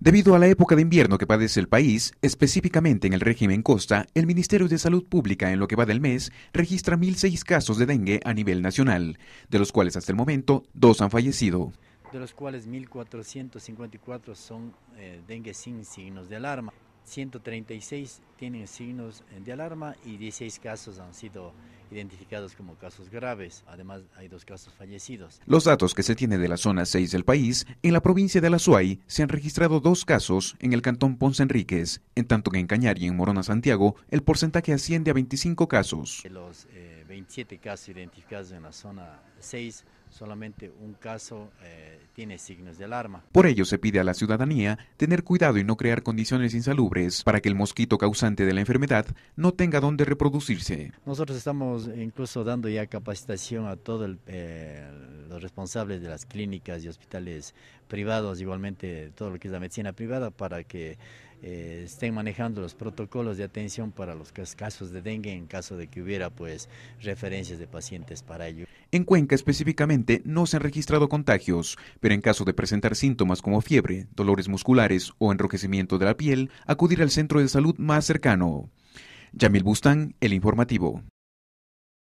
Debido a la época de invierno que padece el país, específicamente en el régimen costa, el Ministerio de Salud Pública en lo que va del mes registra 1.006 casos de dengue a nivel nacional, de los cuales hasta el momento dos han fallecido. De los cuales 1.454 son eh, dengue sin signos de alarma. 136 tienen signos de alarma y 16 casos han sido identificados como casos graves. Además, hay dos casos fallecidos. Los datos que se tienen de la zona 6 del país, en la provincia de La Suay se han registrado dos casos en el cantón Ponce Enríquez, en tanto que en Cañar y en Morona Santiago el porcentaje asciende a 25 casos. 27 eh, casos identificados en la zona 6, solamente un caso eh, tiene signos de alarma. Por ello se pide a la ciudadanía tener cuidado y no crear condiciones insalubres para que el mosquito causante de la enfermedad no tenga dónde reproducirse. Nosotros estamos incluso dando ya capacitación a todos eh, los responsables de las clínicas y hospitales privados, igualmente todo lo que es la medicina privada, para que eh, estén manejando los protocolos de atención para los casos de dengue en caso de que hubiera pues referencias de pacientes para ello. En Cuenca específicamente no se han registrado contagios, pero en caso de presentar síntomas como fiebre, dolores musculares o enrojecimiento de la piel, acudir al centro de salud más cercano. Yamil Bustán, El Informativo.